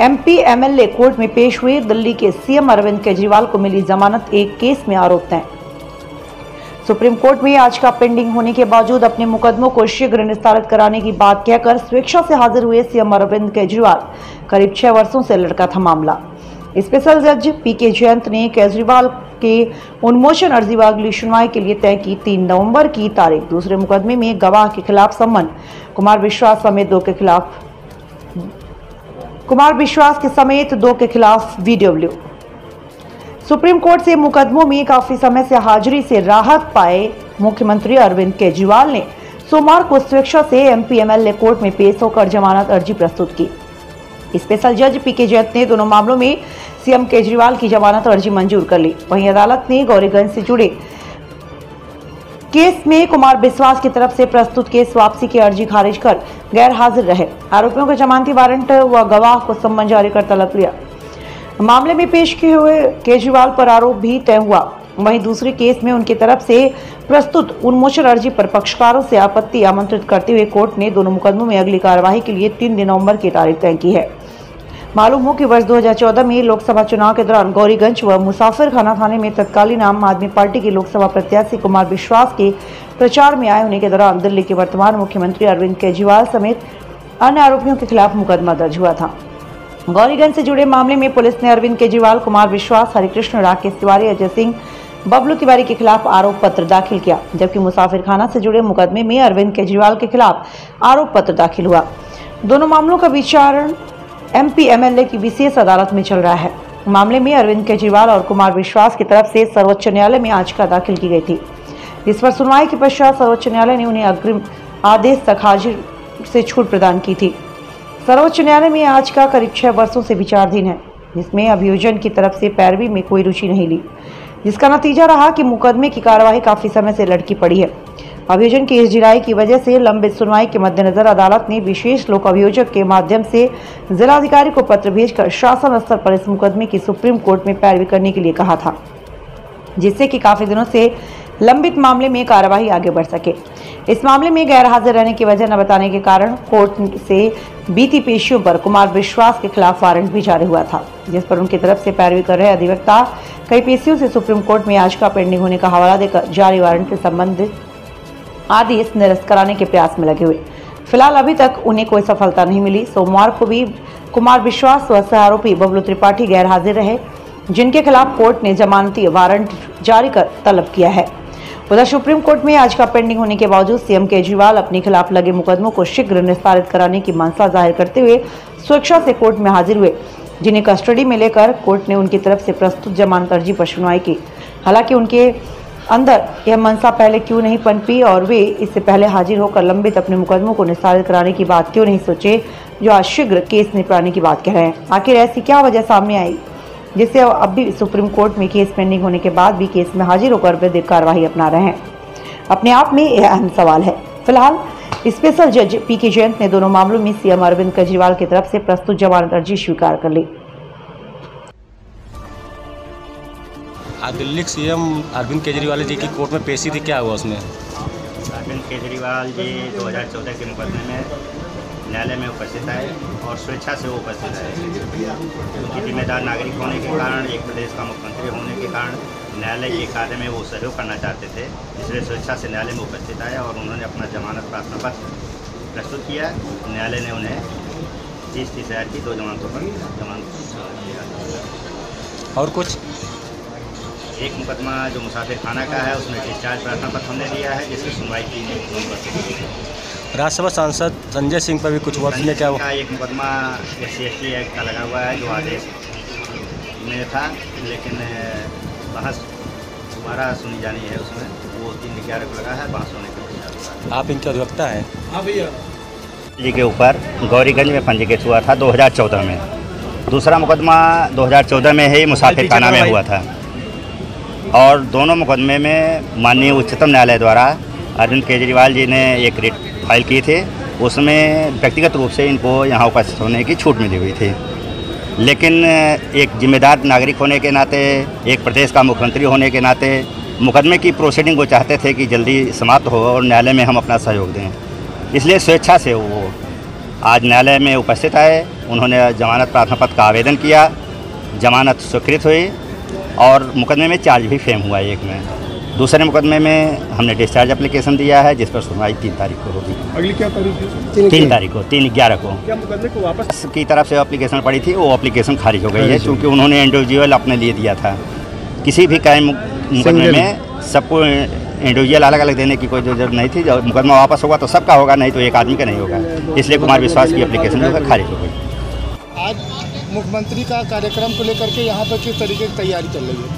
MP MLA court में पेश हुए दिल्ली के सीएम अरविंद केजरीवाल को मिली जमानत, एक केस में आरोप तय। सुप्रीम कोर्ट में आज का पेंडिंग होने के बावजूद अपने मुकदमों को शीघ्र निस्तारित कराने की बात कहकर स्वेच्छा से हाजिर हुए सीएम अरविंद केजरीवाल। करीब छह वर्षों से लड़का था मामला। स्पेशल जज पी के जयंत ने केजरीवाल के उन्मोचन अर्जी व अगली सुनवाई के लिए तय की तीन नवंबर की तारीख। दूसरे मुकदमे में गवाह के खिलाफ सम्मन। कुमार विश्वास समेत दो के खिलाफ कुमार विश्वास के समेत दो के खिलाफ वीडब्ल्यू सुप्रीम कोर्ट से मुकदमों में काफ़ी समय से हाजिरी से राहत पाए मुख्यमंत्री अरविंद केजरीवाल ने सोमवार को स्वेच्छा से एमपी एमएलए कोर्ट में पेश होकर जमानत अर्जी प्रस्तुत की। स्पेशल जज पी के जैत ने दोनों मामलों में सीएम केजरीवाल की जमानत अर्जी मंजूर कर ली। वहीं अदालत ने गौरीगंज से जुड़े केस में कुमार बिस्वास की तरफ़ से प्रस्तुत केस वापसी की अर्जी खारिज कर गैर हाजिर रहे। आरोपियों को जमानती वारंट व गवाह को सम्मन जारी कर तलब लिया मामले में पेश किए हुए केजरीवाल पर आरोप भी तय हुआ। वहीं दूसरे केस में उनकी तरफ़ से प्रस्तुत उन्मोचन अर्जी पर पक्षकारों से आपत्ति आमंत्रित करते हुए कोर्ट ने दोनों मुकदमों में अगली कार्यवाही के लिए तीन नवंबर की तारीख तय की है। मालूम हो कि वर्ष 2014 में लोकसभा चुनाव के दौरान गौरीगंज व मुसाफिर खाना थाने में तत्कालीन आम आदमी पार्टी के लोकसभा प्रत्याशी कुमार विश्वास के प्रचार में आए होने के दौरान दिल्ली के वर्तमान मुख्यमंत्री अरविंद केजरीवाल समेत अन्य आरोपियों के खिलाफ मुकदमा दर्ज हुआ था। गौरीगंज से जुड़े मामले में पुलिस ने अरविंद केजरीवाल, कुमार विश्वास, हरिकृष्ण, राकेश तिवारी, अजय सिंह, बबलू तिवारी के खिलाफ आरोप पत्र दाखिल किया, जबकि मुसाफिर खाना से जुड़े मुकदमे में अरविंद केजरीवाल के खिलाफ आरोप पत्र दाखिल हुआ। दोनों मामलों का विचारण एमपी एमएलए की विशेष अदालत में चल रहा है। मामले में अरविंद केजरीवाल और कुमार विश्वास की तरफ़ से सर्वोच्च न्यायालय में याचिका दाखिल की गई थी। जिस पर सुनवाई के पश्चात सर्वोच्च न्यायालय ने उन्हें अग्रिम आदेश तक हाजिर से छूट प्रदान की थी। सर्वोच्च न्यायालय में याचिका करीब छह वर्षों से विचाराधीन है, जिसमें अभियोजन की तरफ़ से पैरवी में कोई रुचि नहीं ली, जिसका नतीजा रहा कि मुकदमे की कार्यवाही काफ़ी समय से लड़की पड़ी है। अभियोजन की इस की वजह से लंबित सुनवाई के मद्देनजर अदालत ने विशेष लोक अभियोजक के माध्यम से जिलाधिकारी को पत्र भेजकर शासन स्तर पर इस मुकदमे की सुप्रीम कोर्ट में पैरवी करने के लिए कहा था, जिससे कि काफ़ी दिनों से लंबित मामले में कार्यवाही आगे बढ़ सके। इस मामले में गैर हाजिर रहने की वजह न बताने के कारण कोर्ट से बीती पेशियों पर कुमार विश्वास के खिलाफ वारंट भी जारी हुआ था, जिस पर उनकी तरफ़ से पैरवी कर रहे अधिवक्ता कई पेशियों से सुप्रीम कोर्ट में याचिका पेंडिंग होने का हवाला देकर जारी वारंट के संबंधित आदेश निरस्त कराने के प्रयास में लगे हुए। फ़िलहाल अभी तक उन्हें कोई सफलता नहीं मिली। सोमवार को भी कुमार विश्वास व सह आरोपी बबलू त्रिपाठी गैर हाजिर रहे, जिनके खिलाफ कोर्ट ने जमानती वारंट जारी कर तलब किया है। उधर सुप्रीम कोर्ट में आज का पेंडिंग होने के बावजूद सीएम केजरीवाल अपने खिलाफ लगे मुकदमों को शीघ्र निस्तारित कराने की मंशा ज़ाहिर करते हुए स्वेच्छा से कोर्ट में हाजिर हुए, जिन्हें कस्टडी में लेकर कोर्ट ने उनकी तरफ़ से प्रस्तुत जमानत अर्जी पर सुनवाई की। हालाँकि उनके अंदर। यह मनसा पहले क्यों नहीं पनपी और वे इससे पहले हाजिर होकर लंबित अपने मुकदमों को निस्तारित कराने की बात क्यों नहीं सोचे, जो आज शीघ्र केस निपटाने की बात कह रहे हैं। आखिर ऐसी क्या वजह सामने आई जिससे अब भी सुप्रीम कोर्ट में केस पेंडिंग होने के बाद भी केस में हाजिर होकर विधिक कार्रवाई अपना रहे हैं। अपने आप में यह अहम सवाल है। फ़िलहाल, स्पेशल जज पी के जयंत ने दोनों मामलों में सीएम अरविंद केजरीवाल की तरफ़ से प्रस्तुत जमानत अर्जी स्वीकार कर ली। आज दिल्ली के सीएम अरविंद केजरीवाल जी की कोर्ट में पेशी थी क्या हुआ उसमें? अरविंद केजरीवाल जी 2014 के मुकदमे में न्यायालय में उपस्थित आए और स्वेच्छा से वो उपस्थित आए। क्योंकि जिम्मेदार नागरिक होने के कारण एक प्रदेश का मुख्यमंत्री होने के कारण न्यायालय के कार्य में वो सहयोग करना चाहते थे इसलिए स्वेच्छा से न्यायालय में उपस्थित आए और उन्होंने अपना जमानत प्रार्थना पत्र प्रस्तुत किया। न्यायालय ने उन्हें तीस तीस हज़ार की दो जमानतों पर जमानत और कुछ? एक मुकदमा जो मुसाफिर खाना का है उसमें डिस्चार्ज प्रार्थना पत्र हमने दिया है जिसकी सुनवाई तीन नवंबर से राज्यसभा सांसद संजय सिंह पर भी कुछ हुआ उसमें क्या हुआ? का एक मुकदमा S C S T act का लगा हुआ है जो आदेश में था लेकिन बहस दोबारा सुनी जानी है उसमें। वो तीन ग्यारह को लगा है बहस होने के आप इनके अधिवक्ता हैं? जी के ऊपर गौरीगंज में पंजीकृत हुआ था 2014 में। दूसरा मुकदमा 2014 में ही मुसाफिर खाना में हुआ था। और दोनों मुकदमे में माननीय उच्चतम न्यायालय द्वारा अरविंद केजरीवाल जी ने एक रिट फ़ाइल की थे। उसमें व्यक्तिगत रूप से इनको यहाँ उपस्थित होने की छूट मिली हुई थी। लेकिन एक जिम्मेदार नागरिक होने के नाते, एक प्रदेश का मुख्यमंत्री होने के नाते मुकदमे की प्रोसीडिंग वो चाहते थे कि जल्दी समाप्त हो और न्यायालय में हम अपना सहयोग दें। इसलिए स्वेच्छा से वो आज न्यायालय में उपस्थित आए। उन्होंने जमानत प्रार्थना पत्र का आवेदन किया। जमानत स्वीकृत हुई। और मुकदमे में चार्ज भी फेम हुआ है एक में। दूसरे मुकदमे में हमने डिस्चार्ज एप्लीकेशन दिया है जिस पर सुनवाई तीन तारीख को होगी। अगली क्या तारीख है? तीन तारीख को तीन ग्यारह को। क्या मुकदमे को वापस की तरफ़ से एप्लीकेशन पड़ी थी वो एप्लीकेशन खारिज हो गई है क्योंकि उन्होंने इंडिविजुअल अपने लिए दिया था। किसी भी क्राइम मुकदमे में सबको इंडिविजुअल अलग अलग देने की कोई ज़रूरत नहीं थी। जब मुकदमा वापस होगा तो सबका होगा नहीं तो एक आदमी का नहीं होगा। इसलिए कुमार विश्वास की एप्लीकेशन जो है खारिज हो गई। आज मुख्यमंत्री का कार्यक्रम को लेकर के यहाँ पर किस तरीके की तैयारी चल रही है?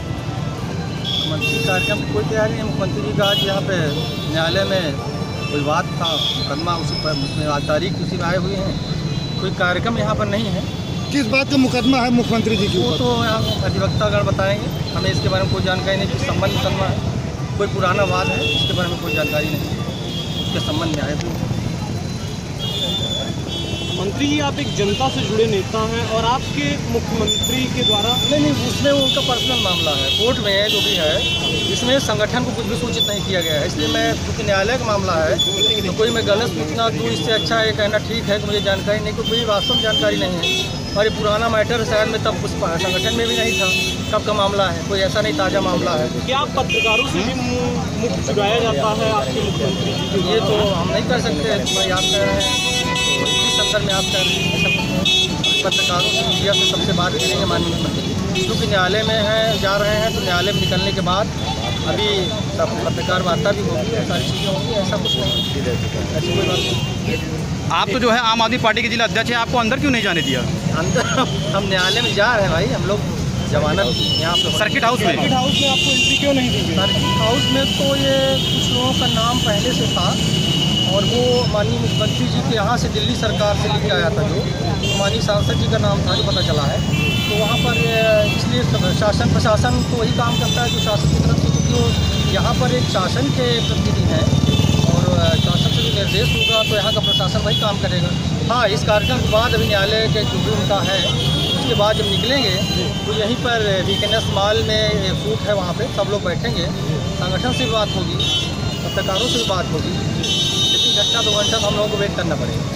मुख्यमंत्री कार्यक्रम की कोई तैयारी नहीं मुख्यमंत्री जी का आज यहाँ पे न्यायालय में कोई बात था मुकदमा उसी पर उसमें आज तारीख उसी में आए हुए हैं। कोई कार्यक्रम यहाँ पर नहीं है। किस बात का मुकदमा है मुख्यमंत्री जी के वो तो यहाँ अधिवक्तागण बताएँगे हमें इसके बारे में कोई जानकारी नहीं किस संबंध मुकदमा है। कोई पुराना वाद है इसके बारे में कोई जानकारी नहीं। उसके संबंध में आए हुए हैं। मंत्री जी आप एक जनता से जुड़े नेता हैं और आपके मुख्यमंत्री के द्वारा नहीं नहीं उसमें वो उनका पर्सनल मामला है। कोर्ट में है जो भी है इसमें संगठन को कुछ भी सूचित नहीं किया गया है। इसलिए मैं क्योंकि न्यायालय का मामला है तो कोई मैं गलत सूचना दूँ इससे अच्छा है कहना ठीक है कि मुझे जानकारी नहीं मुझे वास्तव में जानकारी नहीं है। और ये पुराना मैटर शायद में तब उस संगठन में भी नहीं था कब का मामला है कोई ऐसा नहीं ताज़ा मामला है। क्या पत्रकारों से भी चुराया जाता है आपके मुख्यमंत्री ये तो हम नहीं कर सकते भाई आप कह रहे हैं। संदर्भ में आप कह रहे हैं ऐसा कुछ नहीं पत्रकारों से मीडिया से सबसे बात करेंगे माननीय मुख्यमंत्री क्योंकि न्यायालय में है जा रहे हैं तो न्यायालय में निकलने के बाद अभी सब पत्रकार वार्ता भी होगी सारी चीज़ें होंगी ऐसा कुछ नहीं ऐसी कोई बात नहीं। आप तो जो है आम आदमी पार्टी के जिला अध्यक्ष हैं आपको अंदर क्यों नहीं जाने दिया? अंदर हम न्यायालय में जा रहे हैं भाई हम लोग जमानत यहाँ पे सर्किट हाउस में? सर्किट हाउस में आपको एंट्री क्यों नहीं दी सर्किट हाउस में तो ये कुछ लोगों का नाम पहले से था और वो माननीय मुख्यमंत्री जी के यहाँ से दिल्ली सरकार से लेके आया था जो माननीय सांसद जी का नाम था जो पता चला है। तो वहाँ पर इसलिए शासन, प्रशासन तो वही काम करता है जो शासन की तरफ़ से, क्योंकि वो यहाँ पर एक शासन के प्रतिनिधि हैं और शासन से जो निर्देश होगा तो यहाँ का प्रशासन वही काम करेगा। हाँ इस कार्यक्रम के बाद अभी न्यायालय के जो भी उनका है, उसके बाद जब निकलेंगे तो यहीं पर वीकेंडस मॉल में फूट है वहाँ पर सब लोग बैठेंगे। संगठन से बात होगी, पत्रकारों से भी बात होगी। घंटा दो घंटा हम लोगों को वेट करना पड़ेगा